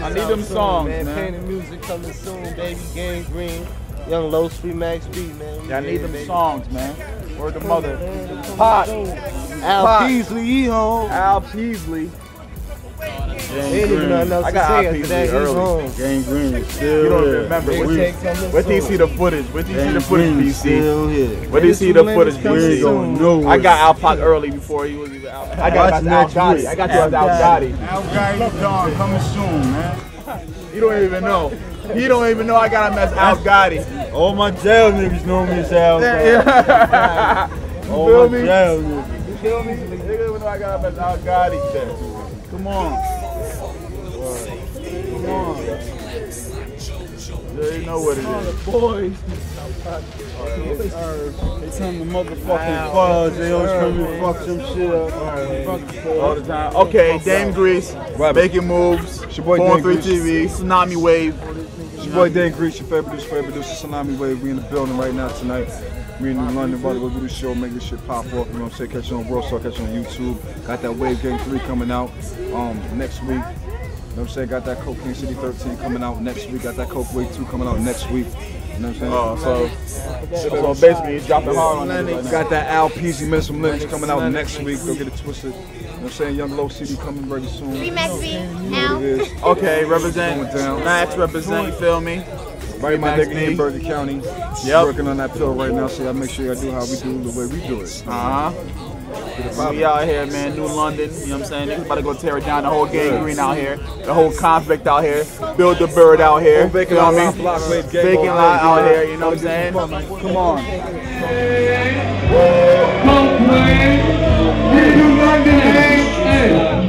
to put them shits I need them soon, songs, man. man. Music coming soon, baby. Gang Green, Young Low, Free Max B, man. Yeah, I need them baby. songs, man. Word the mother. Pot. Al. Peasley, he home. Al Peasley. They ain't nothing else I to got say Al after Peasley that. He's early. home. Gang Green is still You don't here. remember. They Where where do you see the footage? Where do you see the footage, Green BC? still here. Where do you see the footage, coming We ain't BC? going nowhere. I got Al Pac early before he was even out. I got Watch Al Gotti. I got you as Al Gotti. Al Gotti Dawn coming soon, man. You don't even know. He don't even know I got him as Al Gotti. All my jail niggas know me as Al Gotti. Yeah. You All feel my me? jail niggas. You feel me? Nigga don't even know I got him as Al Gotti. Come on. Come on. You know what it is. Boys. They come to motherfucking bars. They always come and fuck some shit up. All the time. Okay, Dame Grease, making moves. It's your boy Born Dame 3 TV, Tsunami Wave. It's your boy Dame Grease, your favorite producer, favorite producer, Tsunami Wave. We in the building right now tonight. We in New London, about to go do the show, make this shit pop off. You know what I'm saying? Catch you on World Star, catch you on YouTube. Got that Wave Gang 3 coming out um, next week. You know what I'm saying? Got that Cocaine City 13 coming out next week. Got that Coke Wave 2 coming out next week. You know what I'm saying? Oh, so, so basically he's dropping hard on niggas right. Got that Al Peasy Men Some Lyrics coming out next week. Don't get it twisted. You know what I'm saying? Young Low City coming very soon. Free Max B. You Now. what it is. Okay, represent Going. Max, represent. You feel me? Right, my Max nigga B. in Burger County. Yep. Working on that pill right now, so I make sure y'all do how we do the way we do it. Uh huh. We out here, man, New London. You know what I'm saying? Niggas about to go tear it down. The whole gang green out here. The whole convict out here. Build the bird out here. Whole vacant You know what lot, I mean? block, late gang Vacant all lot out here. You know what I'm saying? Come on. All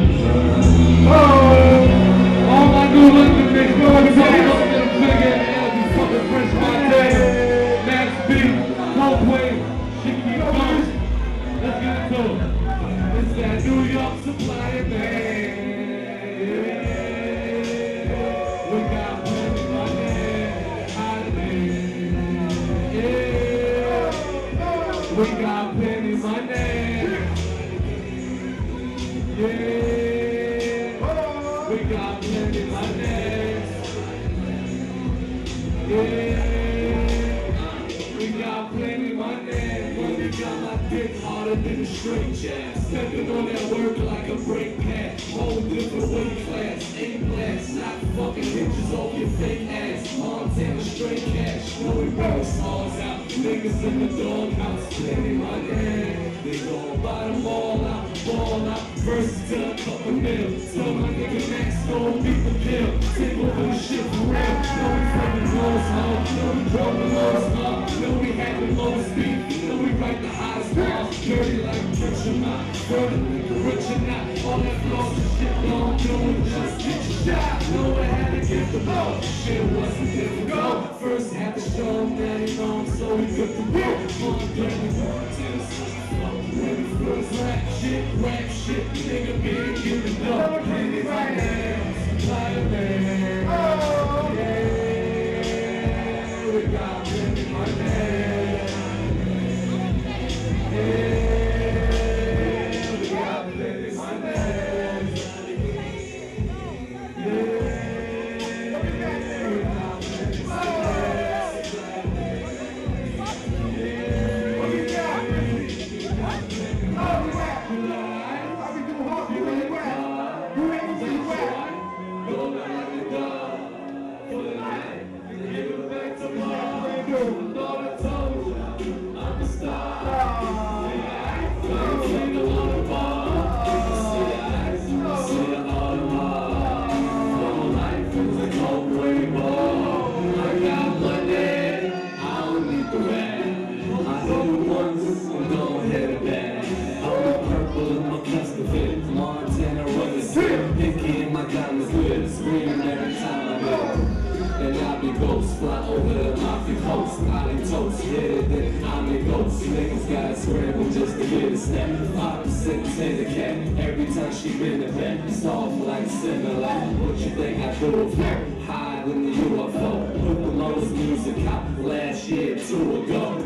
straight cash, no we burn smalls out. Niggas in the doghouse, plenty money. They gon' buy them all out, ball out, versus to a couple mil. So my nigga Max gon' beat the pill. Take over the shit for real. No we fucking lost, huh? No we drove the lost, huh? No we had the lowest beat. No we write the highest bars. Dirty like rich or not. Dirty, rich or not. All that floss shit don't do it. Just get your shot. No I had the blow. Shit wasn't difficult. First had to show he know him, so he good to go. On dirty, Ready for this rap shit, rap shit, nigga up. Plenty right now, and demand. Yeah, she been the back, soft like similar. What you think I do it for? Higher than the UFO. Put the most music out last year, two ago.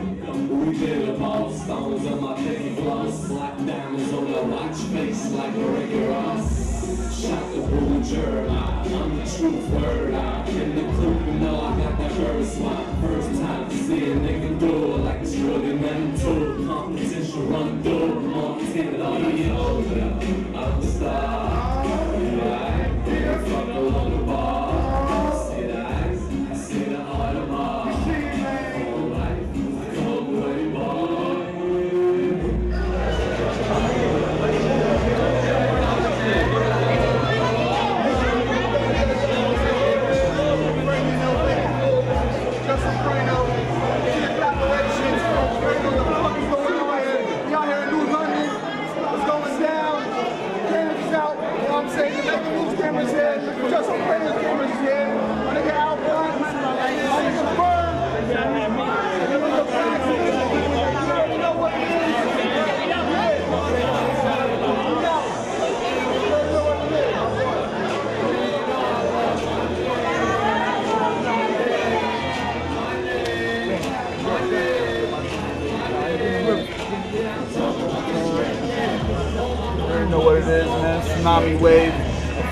We did a milestones on my pinky gloves. Black diamonds on the watch face like a Ricky Ross. Shot the bull Jeremiah. I'm the truth word. I in the coop, you know I got that first one. First time to see a nigga do it like it's really meant to. Competition run through. Montana, yeah. I'm the star.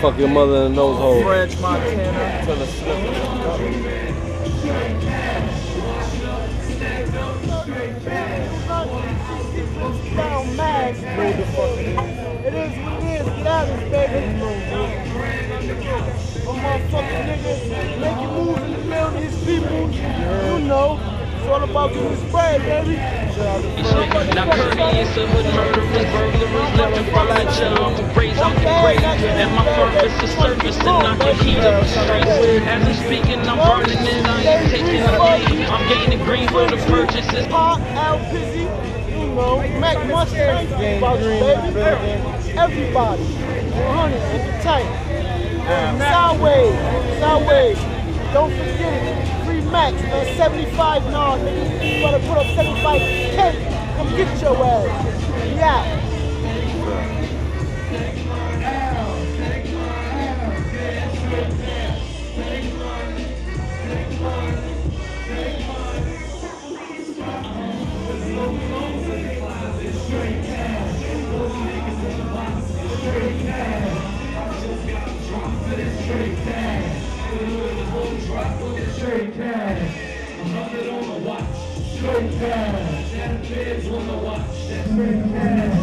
Fuck your mother in the nose hole. French Montana. It is what it is. Get out of baby. Oh, motherfucking nigga. Moves in the middle of these people. You know. It's all about getting this bread, baby. Now Curry is a hood murderers, burglars, living for like chill. Raise out the grave, and my purpose is service, and I can heat up the streets. As I'm speaking, I'm burning it, I ain't taking the lead. I'm gaining green for the purchases. Pop, Al Pizzy, you know, Mac Mustang, baby. Everybody. 100 at the tank. Sideways, sideways. Don't forget it. Max, man, 75 now, nigga. You better put up 75K. Come get your ass. Yeah. Straight cash. A hundred on the watch. Straight cash. Seven bids on the watch. That's straight cash.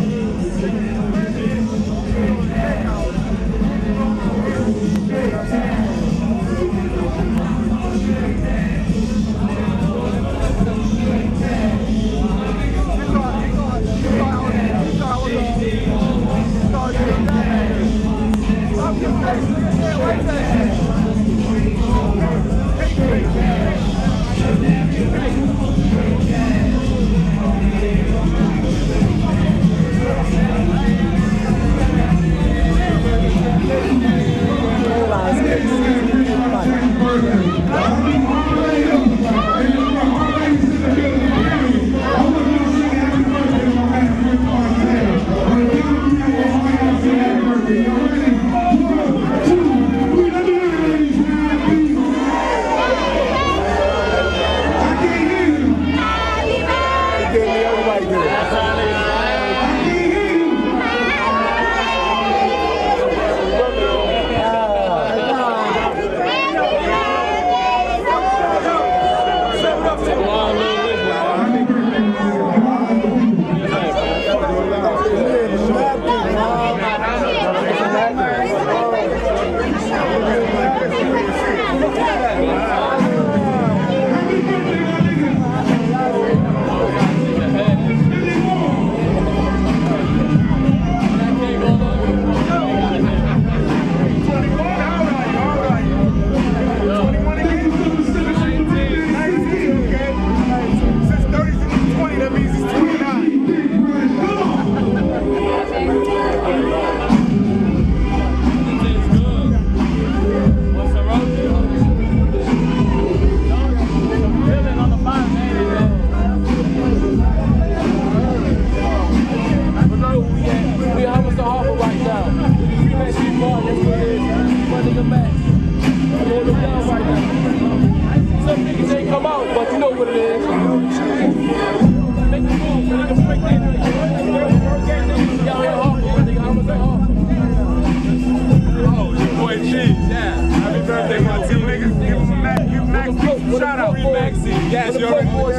You already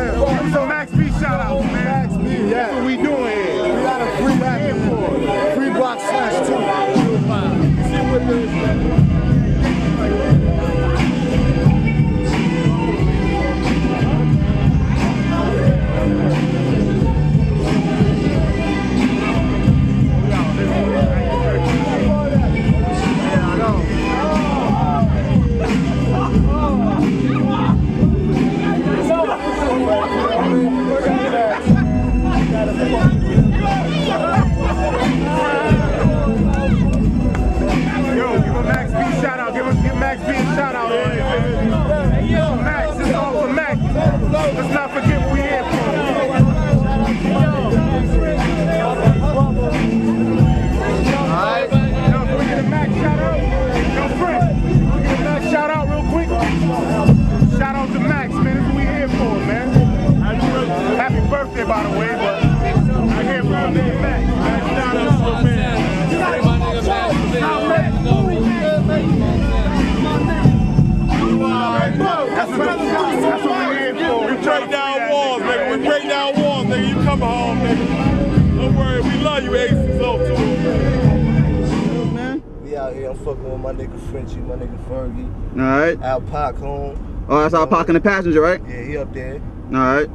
out here, I'm fucking with my nigga Frenchie, my nigga Fergie. All right. Al Pac home. Oh, that's our parking the passenger, right? Yeah, he up there. All right.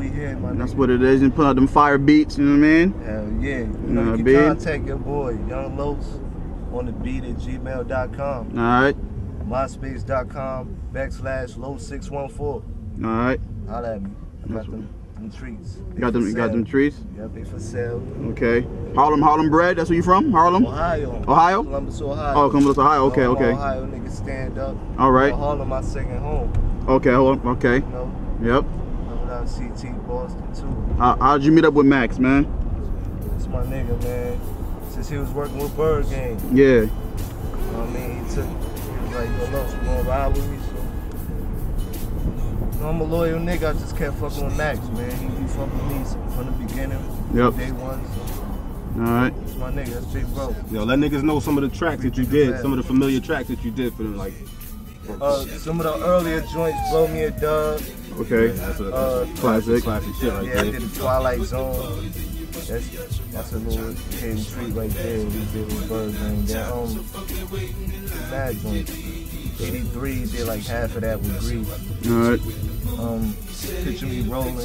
Here, That's nigga. what it is. You put out them fire beats, you know what I mean? Hell yeah. You know, you can contact your boy, Young Los, on the beat at gmail.com. All right. MySpace.com backslash Los614. All right. Holla at me. I got them, them. You got them. You got them trees. Yeah, they for sale. Okay. Harlem, Harlem bread. That's where you from? Harlem. Ohio. Ohio? Columbus, Ohio. Oh, Columbus, Ohio. Okay, I'm okay. Ohio nigga stand up. All right. Harlem, my second home. Okay. Hold on. Okay. You know, Yep. Out CT Boston too. How, how'd you meet up with Max, man? It's my nigga, man. Since he was working with Byrd Gang. Yeah. You know what I mean? He took, he was like, yo, Los, you wanna ride with me? Know, I'm a loyal nigga. I just kept fucking with Max, man. He, he fucked with me from the beginning. Yep. Day one. So, All right. it's my nigga. That's Big Bro. Yo, let niggas know some of the tracks that you did, some of the familiar tracks that you did for them, like. Uh, some of the earlier joints, Blow Me a Dub. Okay. That's a Uh, Classic. classic shit right Yeah, I did the Twilight Zone. That's that's a little hidden treat right there. We did with Byrd Gang. Then um, Mad Joint. 83 did like half of that with Grief. All right. Um, Picture Me Rolling,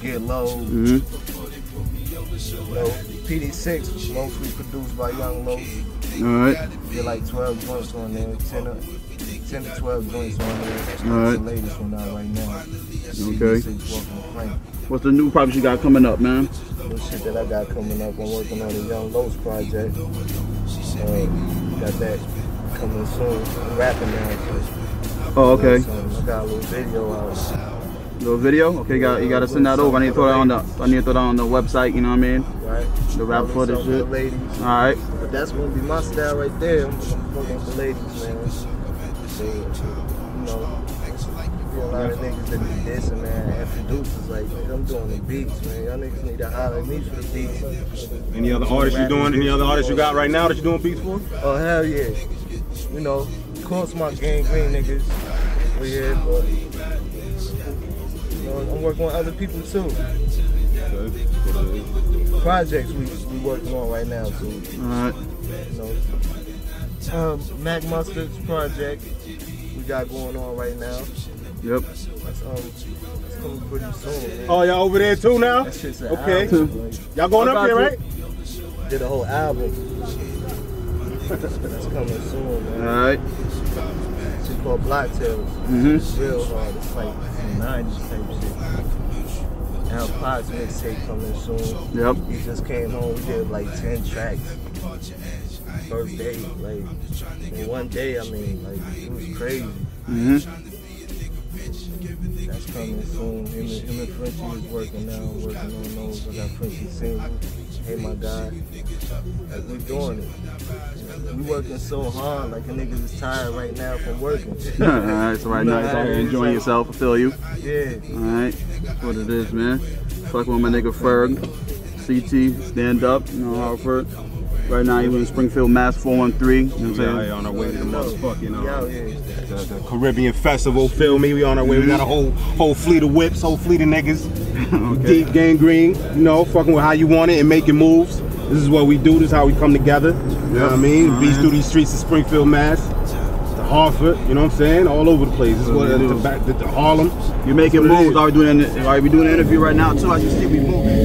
Get Low. You know, PD6 mostly produced by Young Low. All right. Did like 12 joints on there, 10, to- 10 to 12 joints on there. That's All right. the latest one out right now. Okay. PD6 Walking the Plank. What's the new project you got coming up, man? The shit that I got coming up, I'm working on the Young Lowe's project. Uh, got that coming soon. I'm rapping now. Oh, okay. So I got a little video out. Little video? Okay, you got you got to send that over. I need to throw that on the I need to throw that on the website. You know what I mean? Right. The rap footage the shit. ladies. All right. But that's gonna be my style right there. I'm, fucking with the ladies, man. So, you know, a lot of niggas that be dissing, man, and producers like, I'm doing the beats, man. Y'all niggas need to holler at me for the beats. Any other artists you doing? Any other artists you got right now that you doing beats for? Oh hell yeah. You know, course my gang green niggas. We here, but you know, I'm working on other people too. Projects we we working on right now, so All right. you know. Um, Mac Mustard's project we got going on right now. Yep. That's um, it's coming pretty soon. Man. Oh, y'all over there too now? That shit's an Okay. album, like, Y'all going up there, right? did a whole album. That's coming soon, man. All right. Called Black Tails. Mhm. Real hard. It's like some 90s type shit. Now Pot's mixtape coming soon. Yep. He just came home. We did like 10 tracks. First day, like in one day. I mean, like it was crazy. Mhm. That's coming soon. Him and, him and Frenchie is working now. Working on those. I got Frenchie single. Hey my God. Like we doing it. We working so hard, like a niggas is tired right now from working. All right, so right now you're out here enjoying yourself. I feel you. Yeah. All right, that's what it is, man. Fucking with my nigga Ferg, CT, stand up, you know, Hartford. Right now, you in Springfield, Mass 413. You know what I'm saying? out here on our way to the motherfucking We out uh, the, the Caribbean Festival. Feel me? We on our way. We got a whole whole fleet of whips, whole fleet of niggas. Okay. Deep gangrene, you know, fucking with how you want it and making moves. This is what we do. This is how we come together. You know what I mean? All Beats right. through these streets of Springfield, Mass. To Hartford, you know what I'm saying? All over the place. This is what what we to, do. back to, to Harlem. You're making That's what it moves. Are we doing? Are we doing an interview right now too? I just see we moving.